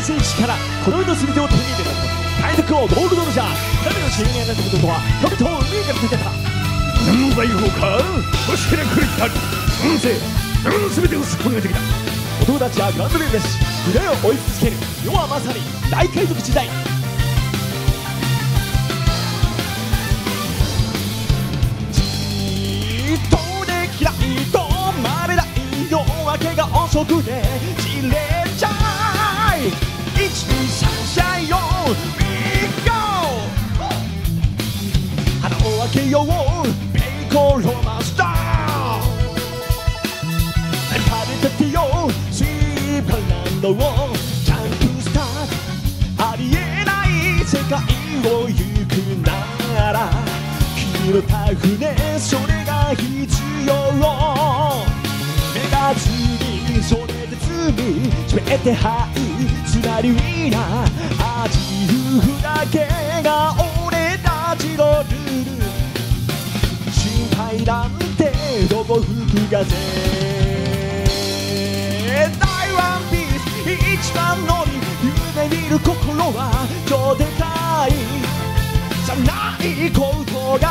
世紀からこの世の全てを手に入れた大徳をゴールドロジャー神の知恵にあたことは人々を海から立てた何倍法か星から来る光運勢世の全てをすっぽ抜いてきた男たちはガンドレールし腕を追い続ける世はまさに大海賊時代じっとできない止まれない夜明けが遅くて花を開けようペイコロマスター食べたてよスーパーランドをジャンプスタートありえない世界を行くなら君のタフねそれが必要。目立つにそれで罪全てはい。つまりウィナー。味夫だけが俺たちのル。どこ吹く風大ワンピース一番のり夢見る心は超でかい。じゃないことが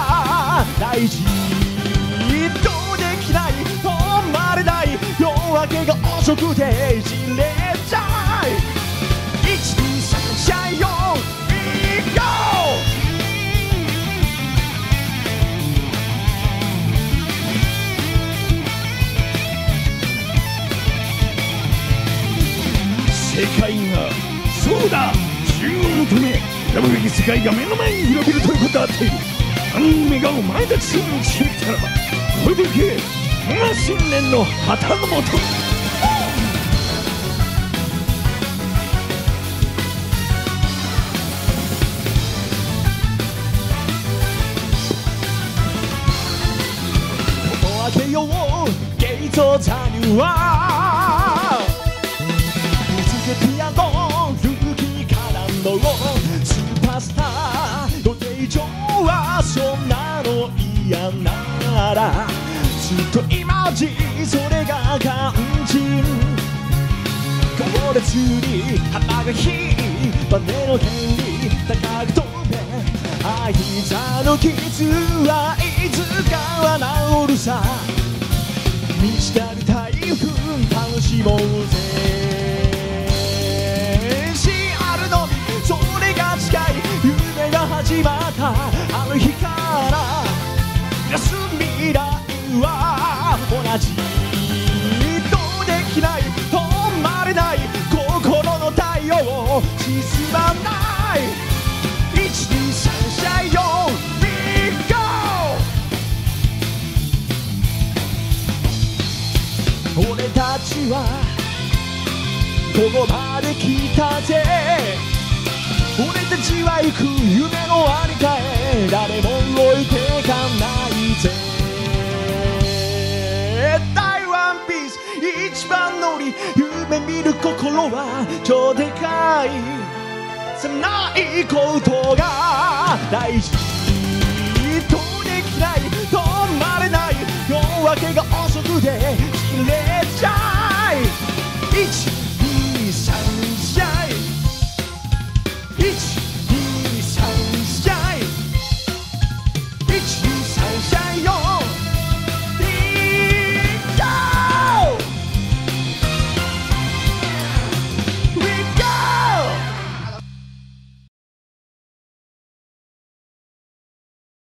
大事。どうできない。止まれない夜明けが遅くてじれちゃう。そうだ自由を求めやむべき世界が目の前に広げるということだっているあの夢がお前たちを導いたらばこれでいけ我が信念の旗のもと。戸を開けようゲートザニュー。はのスーパースター予定上はそんなの嫌ならずっとイマジそれが肝心。強烈に花が引バネの権利高く飛べあいざの傷はいつかは治るさ。満ちたる台風楽しもうぜ。俺たちはここまで来たぜ。俺たちは行く夢のありかへ誰も置いてかないぜ。大ワンピース一番乗り夢見る心は超でかい。さないことが大事。どうできない止まれない。夜明けが遅くて village child.